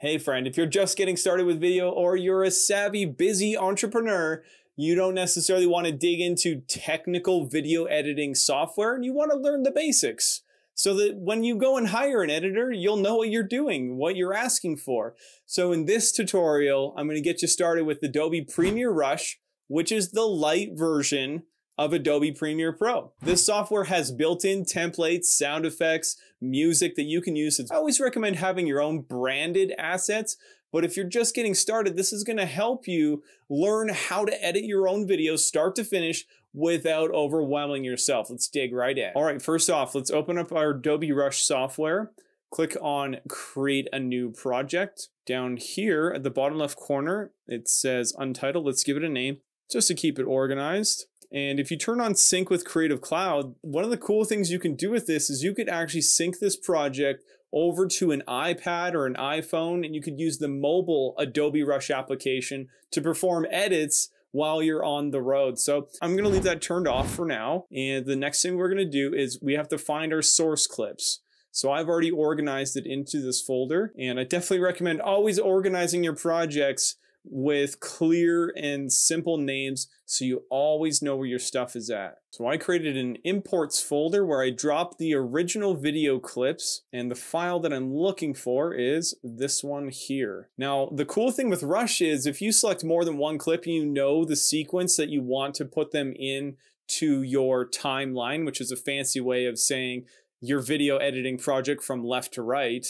Hey friend, if you're just getting started with video or you're a savvy, busy entrepreneur, you don't necessarily want to dig into technical video editing software and you want to learn the basics so that when you go and hire an editor, you'll know what you're doing, what you're asking for. So in this tutorial, I'm going to get you started with Adobe Premiere Rush, which is the light version of Adobe Premiere Pro. This software has built-in templates, sound effects, music that you can use. I always recommend having your own branded assets, but if you're just getting started, this is gonna help you learn how to edit your own videos start to finish without overwhelming yourself. Let's dig right in. All right, first off, let's open up our Adobe Rush software. Click on create a new project. Down here at the bottom left corner, it says untitled. Let's give it a name just to keep it organized. And if you turn on sync with Creative Cloud, one of the cool things you can do with this is you could actually sync this project over to an iPad or an iPhone, and you could use the mobile Adobe Rush application to perform edits while you're on the road. So I'm gonna leave that turned off for now. And the next thing we're gonna do is we have to find our source clips. So I've already organized it into this folder, and I definitely recommend always organizing your projects with clear and simple names so you always know where your stuff is at. So I created an imports folder where I drop the original video clips and the file that I'm looking for is this one here. Now the cool thing with Rush is if you select more than one clip you know the sequence that you want to put them in to your timeline, which is a fancy way of saying your video editing project from left to right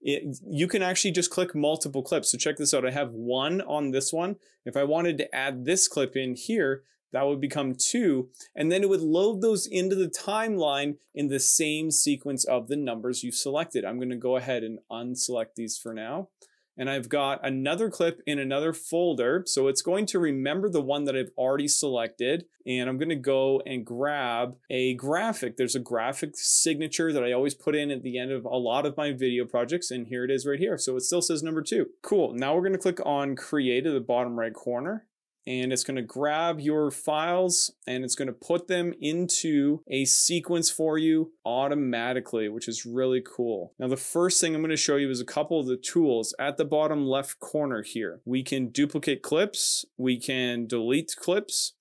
it, you can actually just click multiple clips. So check this out. I have one on this one. If I wanted to add this clip in here, that would become two. And then it would load those into the timeline in the same sequence of the numbers you selected. I'm going to go ahead and unselect these for now and I've got another clip in another folder. So it's going to remember the one that I've already selected. And I'm going to go and grab a graphic. There's a graphic signature that I always put in at the end of a lot of my video projects. And here it is right here. So it still says number two. Cool. Now we're going to click on create at the bottom right corner and it's going to grab your files and it's going to put them into a sequence for you automatically, which is really cool. Now, the first thing I'm going to show you is a couple of the tools at the bottom left corner here. We can duplicate clips, we can delete clips,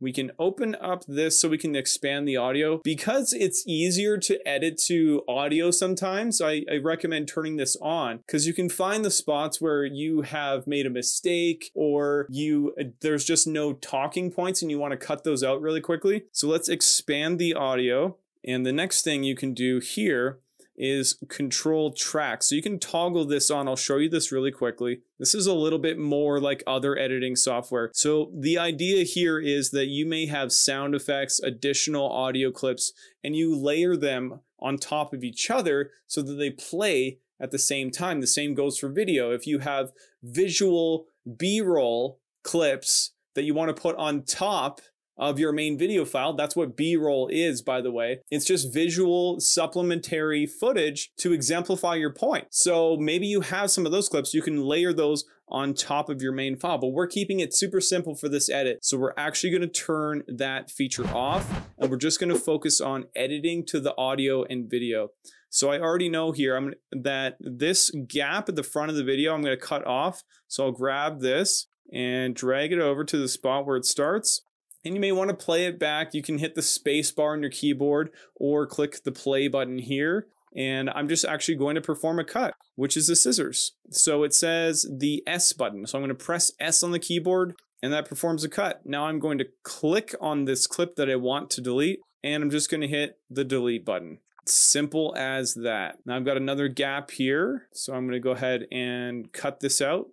we can open up this so we can expand the audio. Because it's easier to edit to audio sometimes, I, I recommend turning this on because you can find the spots where you have made a mistake or you there's just no talking points and you want to cut those out really quickly. So let's expand the audio. And the next thing you can do here is control track. So you can toggle this on. I'll show you this really quickly. This is a little bit more like other editing software. So the idea here is that you may have sound effects, additional audio clips, and you layer them on top of each other so that they play at the same time. The same goes for video. If you have visual B-roll clips that you want to put on top of your main video file. That's what B-roll is, by the way. It's just visual supplementary footage to exemplify your point. So maybe you have some of those clips, you can layer those on top of your main file, but we're keeping it super simple for this edit. So we're actually gonna turn that feature off and we're just gonna focus on editing to the audio and video. So I already know here I'm, that this gap at the front of the video, I'm gonna cut off. So I'll grab this and drag it over to the spot where it starts and you may want to play it back. You can hit the space bar on your keyboard or click the play button here. And I'm just actually going to perform a cut, which is the scissors. So it says the S button. So I'm going to press S on the keyboard and that performs a cut. Now I'm going to click on this clip that I want to delete and I'm just going to hit the delete button. Simple as that. Now I've got another gap here. So I'm going to go ahead and cut this out.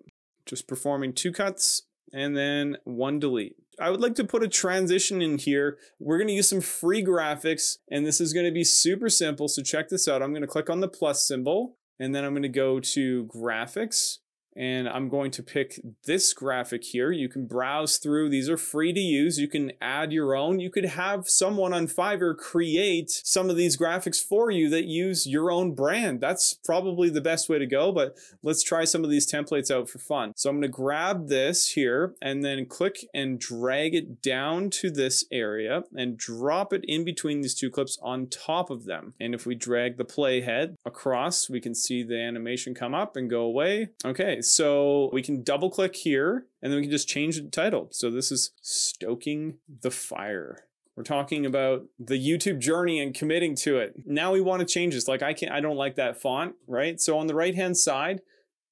Just performing two cuts and then one delete. I would like to put a transition in here. We're going to use some free graphics and this is going to be super simple. So check this out. I'm going to click on the plus symbol and then I'm going to go to graphics and I'm going to pick this graphic here. You can browse through. These are free to use. You can add your own. You could have someone on Fiverr create some of these graphics for you that use your own brand. That's probably the best way to go, but let's try some of these templates out for fun. So I'm going to grab this here and then click and drag it down to this area and drop it in between these two clips on top of them. And if we drag the playhead across, we can see the animation come up and go away. Okay, so we can double click here and then we can just change the title. So this is Stoking the Fire. We're talking about the YouTube journey and committing to it. Now we want to change this. Like I can't, I don't like that font, right? So on the right hand side,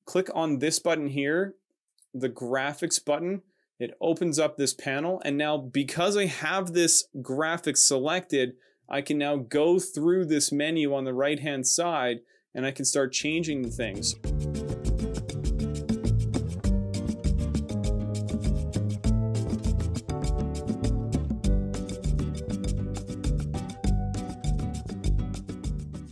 click on this button here, the graphics button. It opens up this panel. And now because I have this graphic selected, I can now go through this menu on the right hand side and I can start changing the things.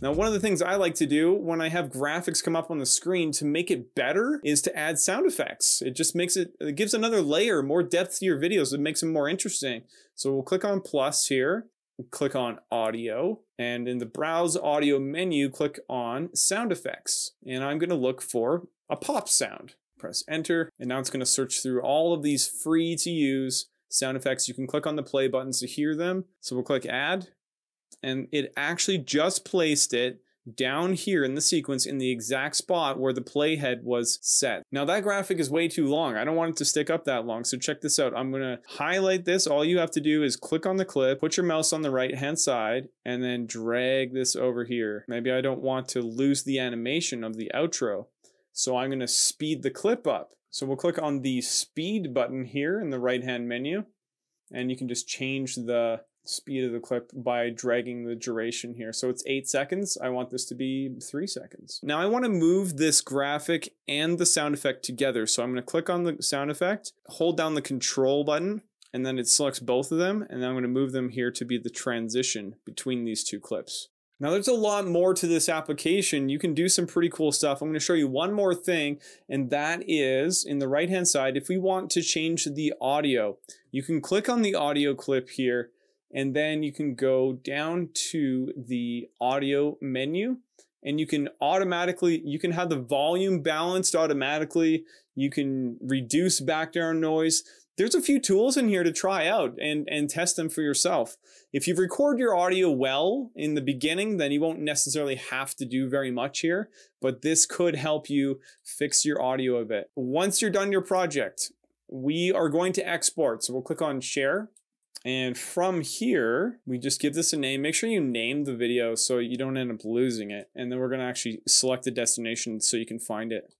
Now, one of the things I like to do when I have graphics come up on the screen to make it better is to add sound effects. It just makes it, it gives another layer, more depth to your videos. It makes them more interesting. So we'll click on plus here, click on audio, and in the browse audio menu, click on sound effects. And I'm gonna look for a pop sound. Press enter, and now it's gonna search through all of these free to use sound effects. You can click on the play buttons to hear them. So we'll click add, and it actually just placed it down here in the sequence in the exact spot where the playhead was set. Now that graphic is way too long. I don't want it to stick up that long. So check this out. I'm going to highlight this. All you have to do is click on the clip, put your mouse on the right hand side, and then drag this over here. Maybe I don't want to lose the animation of the outro. So I'm going to speed the clip up. So we'll click on the speed button here in the right hand menu. And you can just change the speed of the clip by dragging the duration here. So it's eight seconds. I want this to be three seconds. Now I want to move this graphic and the sound effect together. So I'm going to click on the sound effect, hold down the control button, and then it selects both of them. And then I'm going to move them here to be the transition between these two clips. Now there's a lot more to this application. You can do some pretty cool stuff. I'm going to show you one more thing, and that is in the right hand side, if we want to change the audio, you can click on the audio clip here and then you can go down to the audio menu and you can automatically you can have the volume balanced automatically. You can reduce background noise. There's a few tools in here to try out and and test them for yourself. If you record your audio well in the beginning then you won't necessarily have to do very much here but this could help you fix your audio a bit. Once you're done your project we are going to export. So we'll click on share and from here, we just give this a name. Make sure you name the video so you don't end up losing it. And then we're going to actually select the destination so you can find it.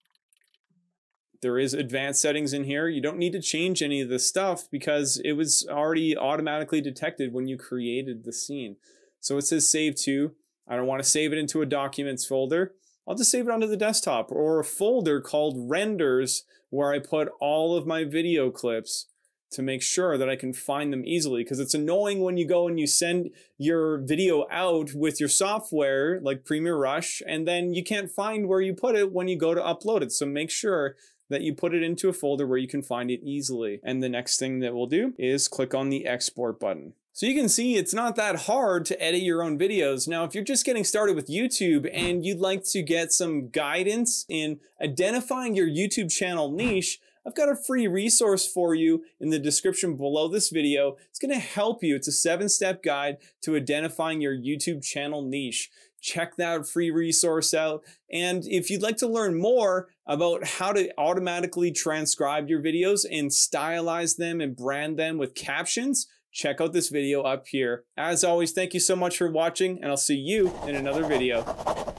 There is advanced settings in here. You don't need to change any of the stuff because it was already automatically detected when you created the scene. So it says save to. I don't want to save it into a documents folder. I'll just save it onto the desktop or a folder called renders where I put all of my video clips to make sure that I can find them easily because it's annoying when you go and you send your video out with your software like Premiere Rush and then you can't find where you put it when you go to upload it. So make sure that you put it into a folder where you can find it easily. And the next thing that we'll do is click on the export button. So you can see it's not that hard to edit your own videos. Now, if you're just getting started with YouTube and you'd like to get some guidance in identifying your YouTube channel niche, I've got a free resource for you in the description below this video. It's going to help you. It's a seven-step guide to identifying your YouTube channel niche. Check that free resource out. And if you'd like to learn more about how to automatically transcribe your videos and stylize them and brand them with captions, check out this video up here. As always, thank you so much for watching and I'll see you in another video.